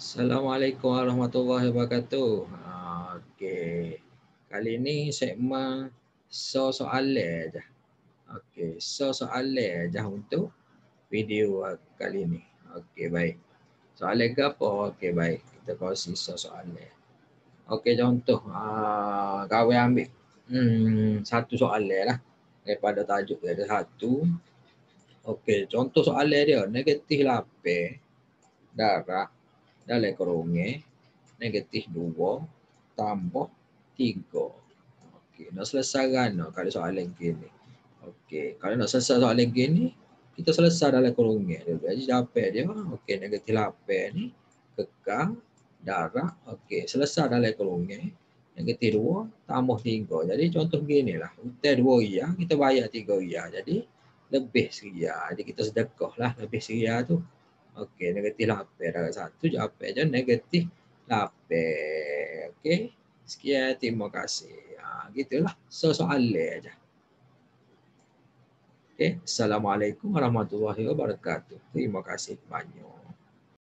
Assalamualaikum warahmatullahi wabarakatuh. Ha, okey. Kali ni segmen so soalan aja. Okey, so soalan aja untuk video kali ni. Okey, baik. Soalan ke apa? Okey, baik. Kita kongsi so soalan. Okey, contoh. Ha, kawan ambil hmm, satu soalan lah. Daripada tajuk dia satu. Okey, contoh soalan dia negatif lapis darah dalam kerungi negatif dua tambah tiga. Okey, nak selesai kan kalau soalan gini. Okey, kalau nak selesai soalan gini, kita selesai dalam kerungi dulu. Jadi dapat dia, okey, negatif lapan ni kekal darah. Okey, selesai dalam kerungi negatif dua tambah tiga. Jadi contoh gini lah, hutang dua ya, kita bayar tiga ya. Jadi lebih seria. Jadi kita sedekah lah lebih seria tu. Okey, negatif 8 darab 1 jawapan je negatif 8. Okey. Sekian, terima kasih. Ha, gitulah. So, soalan aja. Okey. Assalamualaikum warahmatullahi wabarakatuh. Terima kasih banyak.